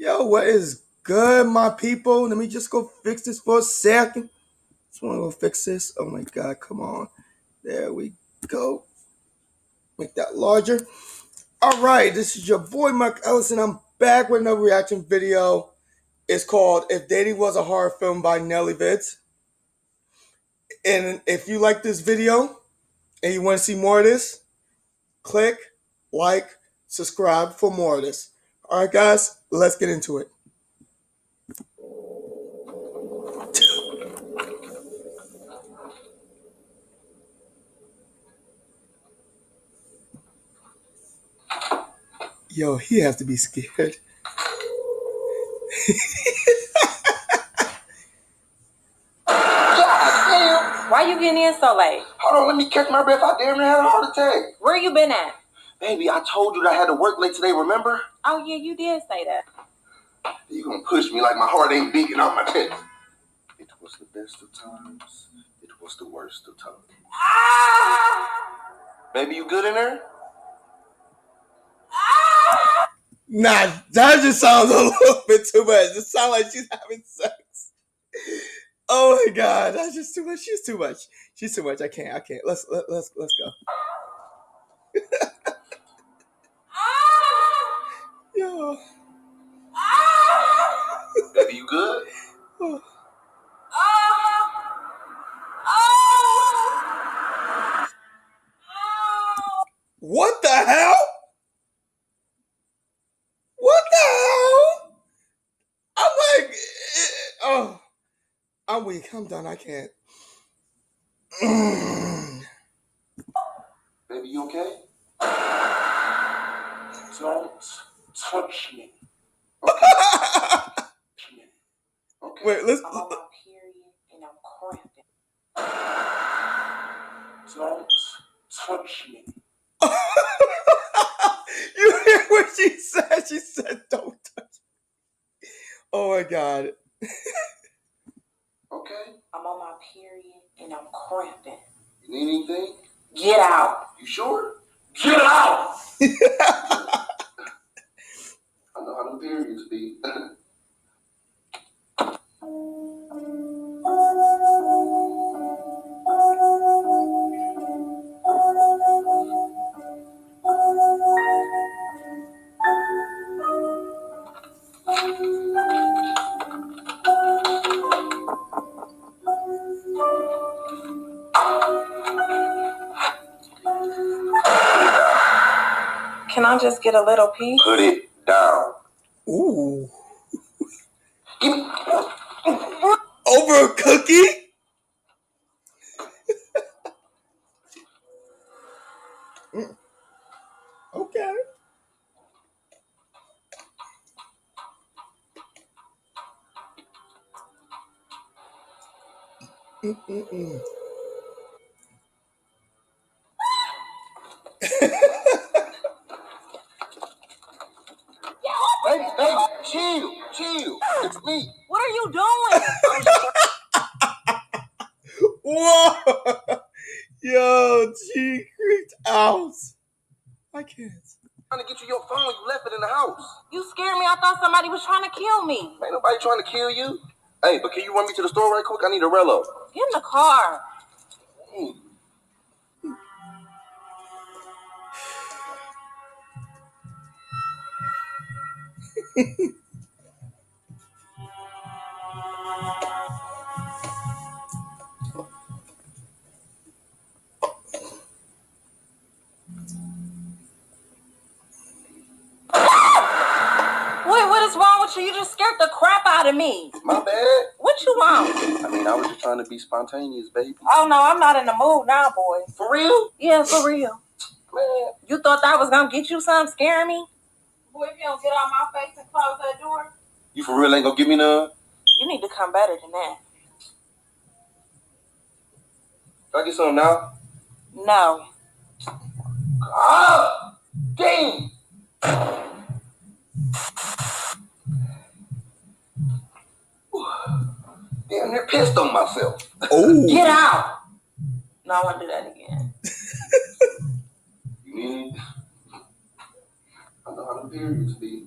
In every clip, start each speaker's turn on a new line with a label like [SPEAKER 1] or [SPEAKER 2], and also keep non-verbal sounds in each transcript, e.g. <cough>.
[SPEAKER 1] Yo, what is good, my people? Let me just go fix this for a second. Just want to go fix this. Oh my God, come on. There we go. Make that larger. All right, this is your boy Mark Ellison. I'm back with another reaction video. It's called If Dating Was a Horror Film by NellyVidz. And if you like this video and you want to see more of this, click, like, subscribe for more of this. All right, guys, let's get into it. Yo, he has to be scared.
[SPEAKER 2] God
[SPEAKER 3] Why you getting in so late?
[SPEAKER 2] damn. Hold on, let me catch my breath. I damn near had a heart attack.
[SPEAKER 3] Where you been at?
[SPEAKER 2] Baby, I told you that I had to work late today, remember?
[SPEAKER 3] Oh yeah, you did say that.
[SPEAKER 2] You gonna push me like my heart ain't beating on my chest. It was the best of times. It was the worst of times. Ah! Baby, you good in there?
[SPEAKER 1] Nah, that just sounds <laughs> a little bit too much. It sounds like she's having sex. Oh my god, that's just too much. She's too much. She's too much. I can't. I can't. Let's let, let's let's go.
[SPEAKER 2] Baby, you good?
[SPEAKER 1] Oh. What the hell? What the hell? I'm like, eh, oh, I'm weak. I'm done. I can't. Mm.
[SPEAKER 2] Baby, you okay? Don't touch me. Touch. <laughs> Okay.
[SPEAKER 1] Wait, let's.
[SPEAKER 3] I'm on my period and I'm cramping. <laughs>
[SPEAKER 2] Don't touch me. <laughs>
[SPEAKER 1] you hear what she said? She said, "Don't touch." me." Oh my god.
[SPEAKER 2] Okay.
[SPEAKER 3] I'm on my period and I'm cramping.
[SPEAKER 2] You need anything?
[SPEAKER 3] Get out.
[SPEAKER 2] You sure? Get out! I know how them periods be.
[SPEAKER 3] Can I just get a little piece?
[SPEAKER 2] Put it down.
[SPEAKER 1] Ooh. <laughs> Over a cookie? <laughs> Okay. Mm-mm-mm. <laughs>
[SPEAKER 2] Baby, baby, chill, chill. It's me.
[SPEAKER 3] What are you doing?
[SPEAKER 2] I'm just
[SPEAKER 1] Whoa! Yo, she creeped out. I can't.
[SPEAKER 2] trying to get you your phone. You left it in the house.
[SPEAKER 3] you scared me. I thought somebody was trying to kill me.
[SPEAKER 2] Ain't nobody trying to kill you. Hey, but can you run me to the store right quick? I need a Rello.
[SPEAKER 3] Get in the car.
[SPEAKER 2] Mm.
[SPEAKER 3] Wait, <laughs> you? You just scared the crap out of me.
[SPEAKER 2] My bad.
[SPEAKER 3] What you want?
[SPEAKER 2] I mean, I was just trying to be spontaneous, baby.
[SPEAKER 3] Oh no, I'm not in the mood now, boy.
[SPEAKER 2] For real?
[SPEAKER 3] Yeah, for real.
[SPEAKER 2] Man.
[SPEAKER 3] You thought that was gonna get you something, scaring me? Boy, if you don't get out my face and close that door,
[SPEAKER 2] You for real ain't gonna give me none?
[SPEAKER 3] you need to come better than that.
[SPEAKER 2] Can I get some now?
[SPEAKER 3] No.
[SPEAKER 2] Ah! Dang! Damn, near pissed on myself.
[SPEAKER 1] Oh.
[SPEAKER 3] Get out. No, I want to do that again.
[SPEAKER 2] You mean? I know how the periods be.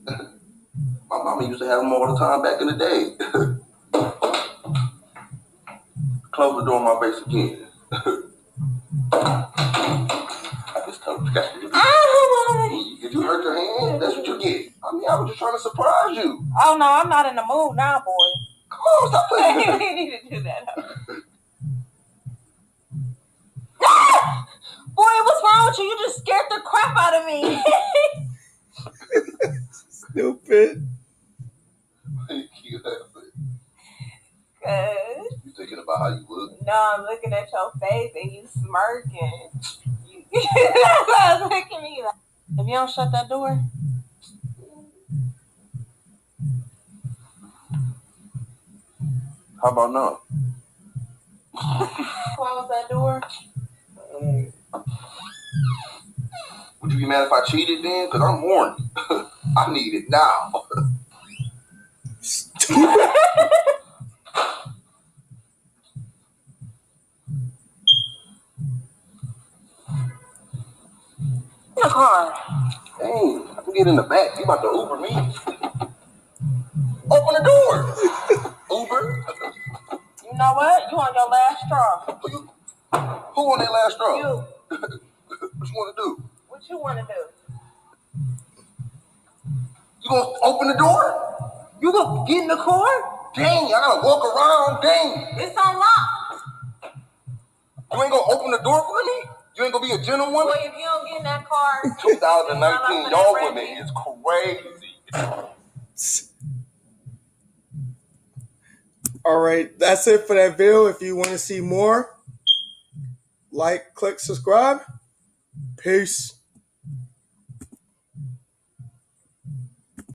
[SPEAKER 2] My mama used to have them all the time back in the day. Close the door on my face again. I just told you. If you hurt your hand, that's what you get. I mean, I was just trying to surprise you.
[SPEAKER 3] Oh no, I'm not in the mood now, boy.
[SPEAKER 2] Come on, stop playing. <laughs>
[SPEAKER 3] we need to do that. boy, what's wrong with you? You just scared the crap out of me.
[SPEAKER 1] Stupid.
[SPEAKER 2] Thank you laughing.
[SPEAKER 3] Good.
[SPEAKER 2] You thinking about how you look?
[SPEAKER 3] No, I'm looking at your face and you smirking. <laughs> You, that's <laughs> why I was looking at me like, if you don't shut that door,
[SPEAKER 2] How about now?
[SPEAKER 3] close that door.
[SPEAKER 2] Would you be mad if I cheated then? Because I'm horny. <laughs> I need it now.
[SPEAKER 1] Stupid.
[SPEAKER 3] The car.
[SPEAKER 2] Dang, I can get in the back. You about to Uber me.
[SPEAKER 3] Know what? You on your last straw.
[SPEAKER 2] Who, you, who on that last straw?
[SPEAKER 3] You. <laughs>
[SPEAKER 2] What you want to do?
[SPEAKER 3] What you want to do?
[SPEAKER 2] You gonna open the door?
[SPEAKER 3] You gonna get in the car?
[SPEAKER 2] Dang, I gotta walk around. Dang.
[SPEAKER 3] It's unlocked.
[SPEAKER 2] You ain't gonna open the door for me? You ain't gonna be a
[SPEAKER 3] Boy,
[SPEAKER 2] gentlewoman?
[SPEAKER 3] if you don't get in that car, <laughs>
[SPEAKER 2] 2019, <laughs> y'all women is crazy.
[SPEAKER 1] All right, that's it for that video. If you want to see more, like, click, subscribe. Peace.